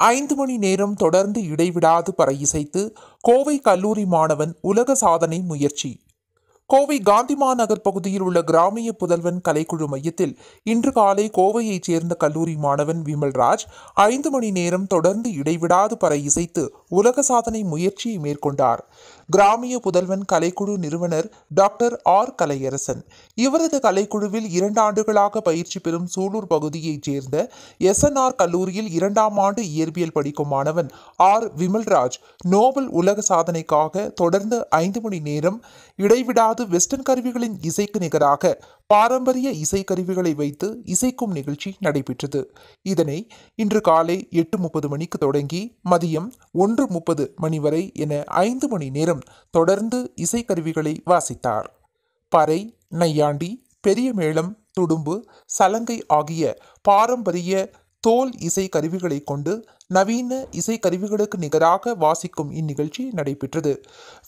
ஐந்து மணி நேரம் தொடர்ந்து இடைவிடாது பற இசைத்து கோவை கல்லூரி மாணவன் உலக சாதனை முயற்சி. கோவை காந்திமா நகர் பகுதியில் உள்ள கிராமிய புதல்வன் கலைக்குழு மையத்தில் இன்று காலை கோவையைச் சேர்ந்த கல்லூரி மாணவன் விமல்ராஜ் ஐந்து மணி நேரம் தொடர்ந்து இடைவிடாது பற இசைத்து உலக சாதனை முயற்சியை மேற்கொண்டார். கிராமிய புதல்வன் கலைக்குழு நிறுவனர் டாக்டர் ஆர். கலையரசன் இவரது கலைக்குழுவில் இரண்டு ஆண்டுகளாக பயிற்சி பெறும் சூலூர் பகுதியைச் சேர்ந்த எஸ்என்ஆர் கல்லூரியில் இரண்டாம் ஆண்டு இயற்பியல் படிக்கும் மாணவன் ஆர். விமல்ராஜ் நோபல் உலக சாதனைக்காக தொடர்ந்து ஐந்து மணி நேரம் இடைவிடாது வெஸ்டர்ன் கருவிகளின் இசைக்கு நிகராக பாரம்பரிய இசைக்கருவிகளை வைத்து இசைக்கும் நிகழ்ச்சி நடைபெற்றது. இதனை இன்று காலை எட்டு முப்பது மணிக்கு தொடங்கி மதியம் ஒன்று முப்பது மணி வரை என ஐந்து மணி நேரம் தொடர்ந்து இசைக்கருவிகளை வாசித்தார். பறை நையாண்டி பெரிய மேளம் துடும்பு சலங்கை ஆகிய பாரம்பரிய தோல் இசை கருவிகளை கொண்டு நவீன இசை கருவிகளுக்கு நிகராக வாசிக்கும் இந்நிகழ்ச்சி நடைபெற்றது.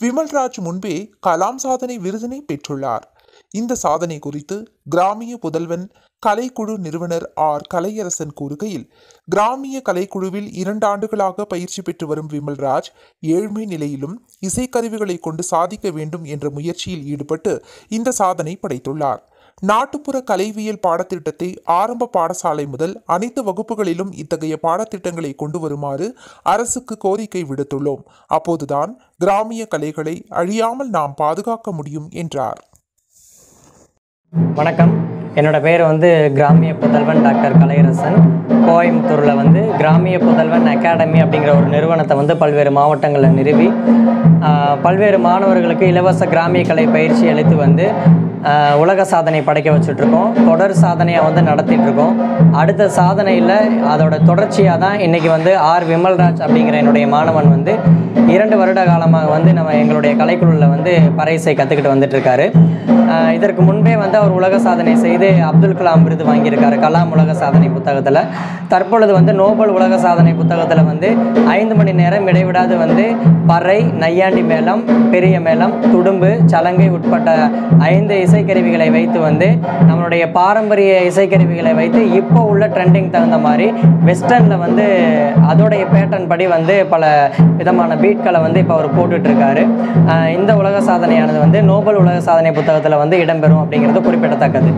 விமல்ராஜ் முன்பே கலாம் சாதனை விருதினை பெற்றுள்ளார். இந்த சாதனை குறித்து கிராமிய புதல்வன் கலைக்குழு நிறுவனர் ஆர். கலையரசன் கூறுகையில் கிராமிய கலைக்குழுவில் இரண்டு ஆண்டுகளாக பயிற்சி பெற்று வரும் விமல்ராஜ் ஏழ்மை நிலையிலும் இசைக்கருவிகளை கொண்டு சாதிக்க வேண்டும் என்ற முயற்சியில் ஈடுபட்டு இந்த சாதனை படைத்துள்ளார். நாட்டுப்புற கலைவியல் பாடத்திட்டத்தை ஆரம்ப பாடசாலை முதல் அனைத்து வகுப்புகளிலும் இத்தகைய பாடத்திட்டங்களை கொண்டு வருமாறு அரசுக்கு கோரிக்கை விடுத்துள்ளோம். அப்போதுதான் கிராமிய கலைகளை அழியாமல் நாம் பாதுகாக்க முடியும் என்றார். வணக்கம். என்னோடய பேர் வந்து கிராமிய புதல்வன் டாக்டர் கலையரசன். கோயம்புத்தூரில் வந்து கிராமிய புதல்வன் அகாடமி அப்படிங்கிற ஒரு நிறுவனத்தை வந்து பல்வேறு மாவட்டங்களில் நிறுவி பல்வேறு மாணவர்களுக்கு இலவச கிராமிய கலை பயிற்சி அளித்து வந்து உலக சாதனை படைக்க வச்சுட்ருக்கோம். தொடர் சாதனையாக வந்து நடத்திட்டுருக்கோம் அடுத்த சாதனையில் அதோட தொடர்ச்சியாக தான் இன்றைக்கி வந்து ஆர் விமல்ராஜ் அப்படிங்கிற என்னுடைய மாணவன் வந்து இரண்டு வருட காலமாக வந்து நம்ம எங்களுடைய கலைக்குழுவில் வந்து பறைசை கற்றுக்கிட்டு வந்துட்டுருக்காரு இதற்கு முன்பே வந்து அவர் உலக சாதனை செய்து அப்துல் கலாம் விருது வாங்கியிருக்காரு கலாம் உலக சாதனை புத்தகத்தில். தற்பொழுது வந்து நோபல் உலக சாதனை புத்தகத்தில் வந்து ஐந்து மணி நேரம் இடைவிடாது வந்து பறை நையாண்டி மேளம் பெரிய மேளம் துடும்பு சலங்கை உட்பட்ட ஐந்து இசைக்கருவிகளை வைத்து வந்து நம்மளுடைய பாரம்பரிய இசைக்கருவிகளை வைத்து இப்போ உள்ள ட்ரெண்டிங் தகுந்த மாதிரி வெஸ்டர்னில் வந்து அதோடைய பேட்டர்ன் படி வந்து பல விதமான பீட்களை வந்து இப்போ அவர் போட்டுட்ருக்காரு இந்த உலக சாதனையானது வந்து நோபல் உலக சாதனை புத்தகத்தில் வந்து இடம்பெறும் அப்படிங்கிறது குறிப்பிடத்தக்கது.